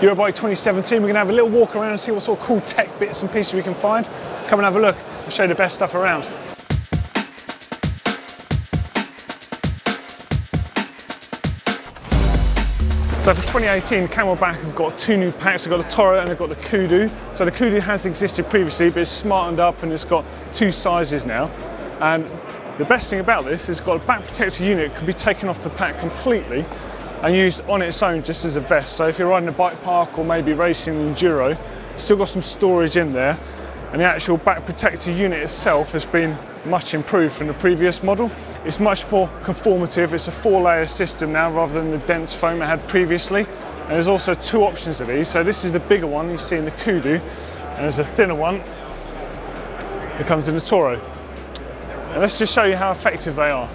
Eurobike 2017, we're going to have a little walk around and see what sort of cool tech bits and pieces we can find. Come and have a look. I'll show you the best stuff around. So for 2018, CamelBak have got two new packs. They've got the Toro and they've got the Kudu. So the Kudu has existed previously, but it's smartened up and it's got two sizes now. And the best thing about this is it's got a back protector unit that can be taken off the pack completely and used on its own just as a vest. So if you're riding a bike park or maybe racing enduro, still got some storage in there. And the actual back protector unit itself has been much improved from the previous model. It's much more conformative. It's a four layer system now rather than the dense foam it had previously. And there's also two options of these. So this is the bigger one you see in the Kudu, and there's a thinner one that comes in the Toro. And let's just show you how effective they are.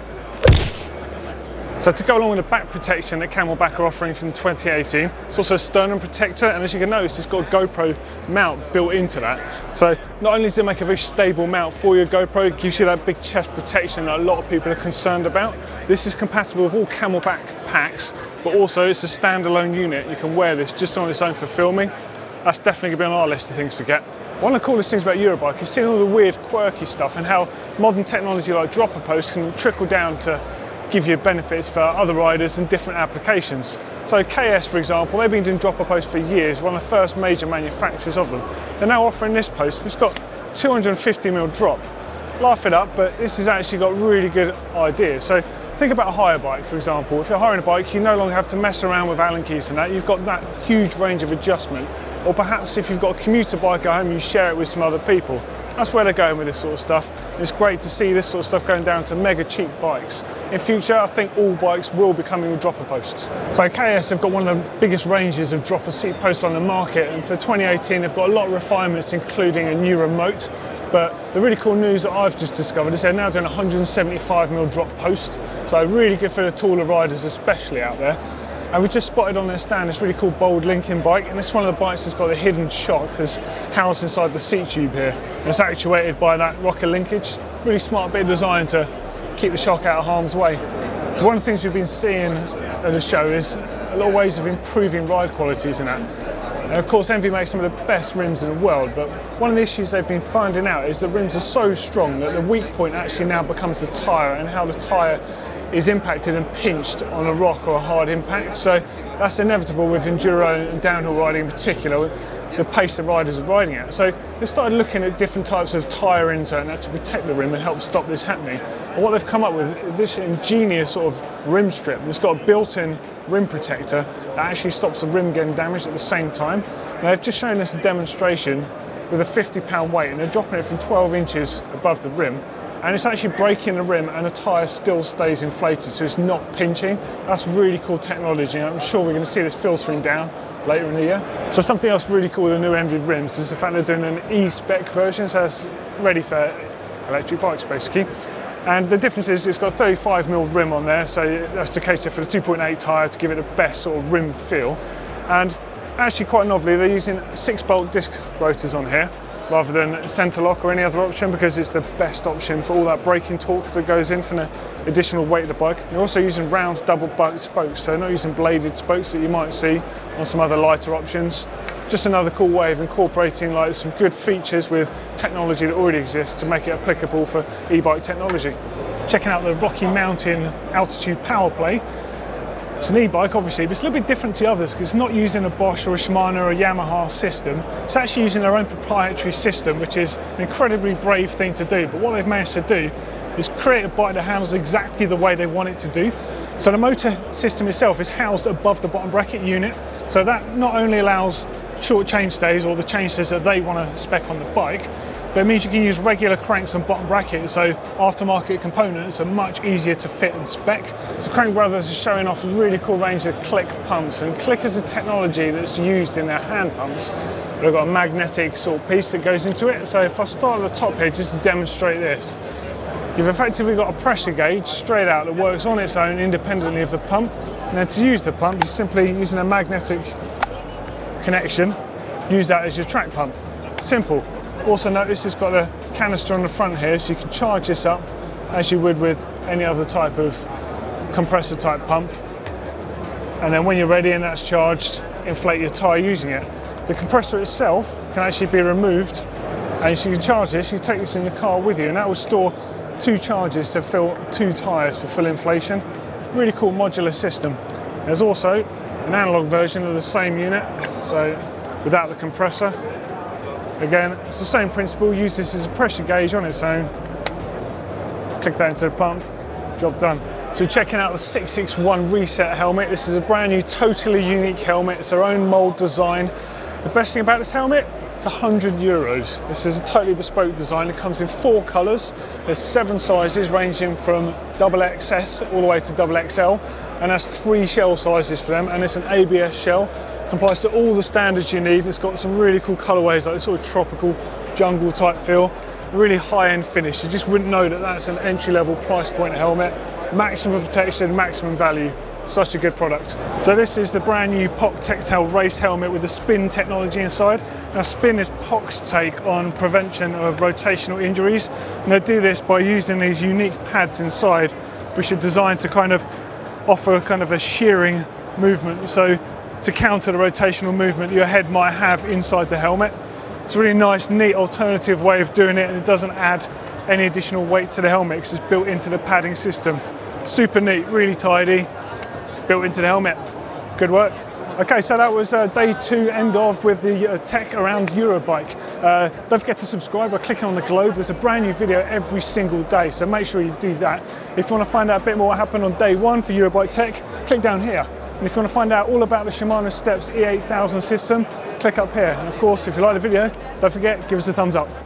So to go along with the back protection that CamelBak are offering from 2018, it's also a sternum protector, and as you can notice, it's got a GoPro mount built into that. So not only does it make a very stable mount for your GoPro, it gives you that big chest protection that a lot of people are concerned about. This is compatible with all CamelBak packs, but also it's a standalone unit. You can wear this just on its own for filming. That's definitely going to be on our list of things to get. One of the coolest things about Eurobike is seeing all the weird, quirky stuff and how modern technology like dropper posts can trickle down to give you benefits for other riders and different applications. So KS, for example, they've been doing dropper posts for years, one of the first major manufacturers of them. They're now offering this post, which has got 250mm drop. Laugh it up, but this has actually got really good ideas. So think about a hire bike, for example. If you're hiring a bike, you no longer have to mess around with Allen keys and that. You've got that huge range of adjustment. Or perhaps if you've got a commuter bike at home, you share it with some other people. That's where they're going with this sort of stuff. It's great to see this sort of stuff going down to mega cheap bikes. In future, I think all bikes will be coming with dropper posts. So KS have got one of the biggest ranges of dropper seat posts on the market, and for 2018, they've got a lot of refinements, including a new remote. But the really cool news that I've just discovered is they're now doing 175mm drop post, so really good for the taller riders, especially out there. And we just spotted on their stand this really cool Bold Linkin bike, and it's one of the bikes that's got a hidden shock that's housed inside the seat tube here. And it's actuated by that rocker linkage. Really smart bit of design to keep the shock out of harm's way. So one of the things we've been seeing at the show is a lot of ways of improving ride qualities in that. And of course, ENVE makes some of the best rims in the world, but one of the issues they've been finding out is the rims are so strong that the weak point actually now becomes the tyre and how the tyre is impacted and pinched on a rock or a hard impact. So that's inevitable with enduro and downhill riding in particular, the pace the riders are riding at. So they started looking at different types of tyre insert to protect the rim and help stop this happening. And what they've come up with is this ingenious sort of rim strip. It's got a built-in rim protector that actually stops the rim getting damaged at the same time. And they've just shown us a demonstration with a 50 pound weight and they're dropping it from 12 inches above the rim and it's actually breaking the rim and the tyre still stays inflated so it's not pinching. That's really cool technology I'm sure we're going to see this filtering down later in the year. So something else really cool with the new ENVE rims is the fact they're doing an E-spec version so it's ready for electric bikes basically. And the difference is it's got 35mm rim on there so that's the case for the 2.8 tyre to give it the best sort of rim feel. And actually quite novelly they're using 6 bolt disc rotors on here rather than centre lock or any other option because it's the best option for all that braking torque that goes in from the additional weight of the bike. You're also using round double spokes, so not using bladed spokes that you might see on some other lighter options. Just another cool way of incorporating like some good features with technology that already exists to make it applicable for e-bike technology. Checking out the Rocky Mountain Altitude Powerplay, it's an e-bike obviously, but it's a little bit different to the others because it's not using a Bosch or a Shimano or a Yamaha system. It's actually using their own proprietary system, which is an incredibly brave thing to do. But what they've managed to do is create a bike that handles exactly the way they want it to do. So the motor system itself is housed above the bottom bracket unit. So that not only allows short chain stays or the chain stays that they want to spec on the bike, but it means you can use regular cranks and bottom brackets, so aftermarket components are much easier to fit and spec. So Crank Brothers is showing off a really cool range of click pumps, and click is a technology that's used in their hand pumps. They've got a magnetic sort of piece that goes into it. So if I start at the top here just to demonstrate this, You've effectively got a pressure gauge straight out that works on its own independently of the pump. And then to use the pump, you're simply using a magnetic connection, use that as your track pump. Simple. Also notice it's got a canister on the front here so you can charge this up as you would with any other type of compressor type pump. And then when you're ready and that's charged, inflate your tyre using it. The compressor itself can actually be removed and you can charge this, you take this in your car with you and that will store two charges to fill two tyres for full inflation. Really cool modular system. There's also an analog version of the same unit, so without the compressor. Again, it's the same principle, use this as a pressure gauge on its own. Click that into the pump, job done. So checking out the 661 Reset helmet. This is a brand new, totally unique helmet. It's our own mold design. The best thing about this helmet, it's 100 euros. This is a totally bespoke design. It comes in four colors. There's seven sizes ranging from double XS all the way to double XL. And that's three shell sizes for them. And it's an ABS shell. Complies to all the standards you need. It's got some really cool colorways like this sort of tropical jungle type feel. Really high end finish. You just wouldn't know that that's an entry level price point helmet. Maximum protection, maximum value such a good product. So this is the brand new POC Tectal race helmet with the spin technology inside. Now spin is POC's take on prevention of rotational injuries. And they do this by using these unique pads inside, which are designed to kind of offer kind of a shearing movement. So to counter the rotational movement your head might have inside the helmet. It's a really nice, neat alternative way of doing it and it doesn't add any additional weight to the helmet because it's built into the padding system. Super neat, really tidy, built into the helmet. Good work. Okay, so that was uh, day two, end of with the uh, tech around Eurobike. Uh, don't forget to subscribe by clicking on the globe. There's a brand new video every single day, so make sure you do that. If you want to find out a bit more what happened on day one for Eurobike Tech, click down here. And if you want to find out all about the Shimano Steps E8000 system, click up here. And of course, if you like the video, don't forget, give us a thumbs up.